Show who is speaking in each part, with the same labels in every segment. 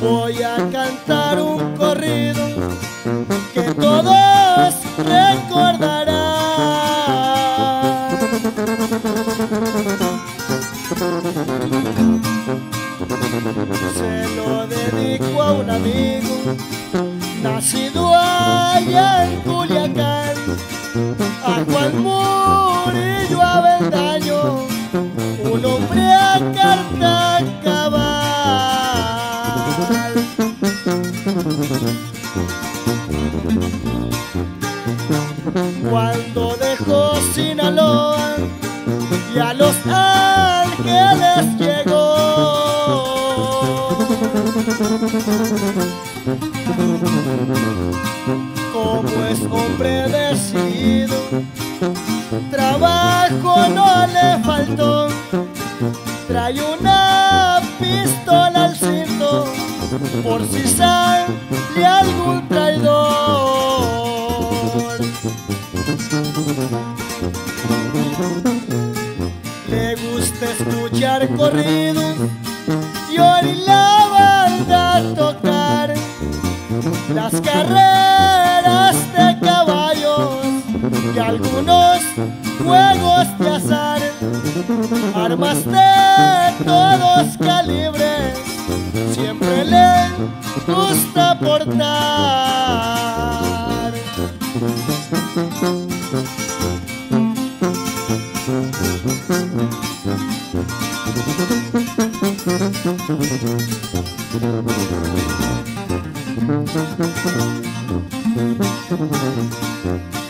Speaker 1: Voy a cantar un corrido que todos recordarán. Se lo dedico a un amigo nacido allá en Culiacán, a Juan Murillo Avendaño, un hombre a carta cabal. Cuando dejó Sinaloa y a Los Ángeles llegó. Como es hombre decidido, trabajo no le faltó. Trae una pistola al cinto por si sale algún traidor. Le gusta escuchar corridos las carreras de caballos y algunos juegos de azar, armas de todos calibres, siempre le gusta portar.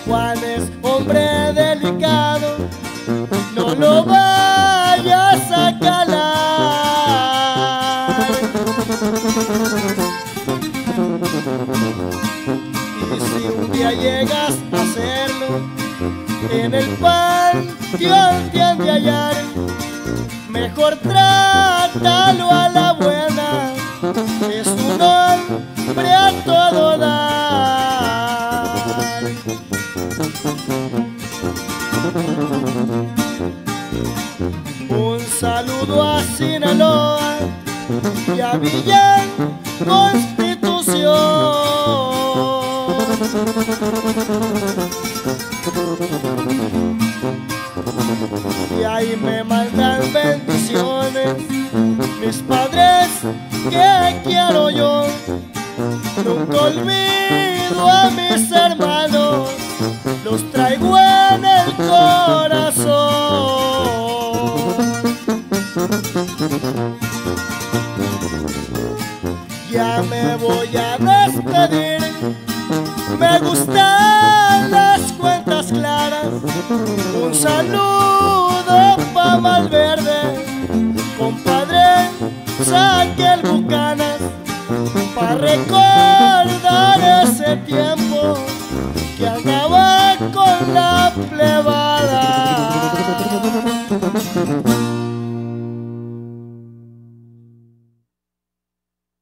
Speaker 1: Juan es hombre delicado, no lo vayas a calar. Y si un día llegas a hacerlo, en el panteón te han de hallar, mejor trátalo a la Un saludo a Sinaloa y a Villán Constitución. Y ahí me a mis hermanos, los traigo en el corazón. Ya me voy a despedir, me gustan las cuentas claras. Un saludo para Valverde, compadre, saque el bucanas, para recordar. tiempo.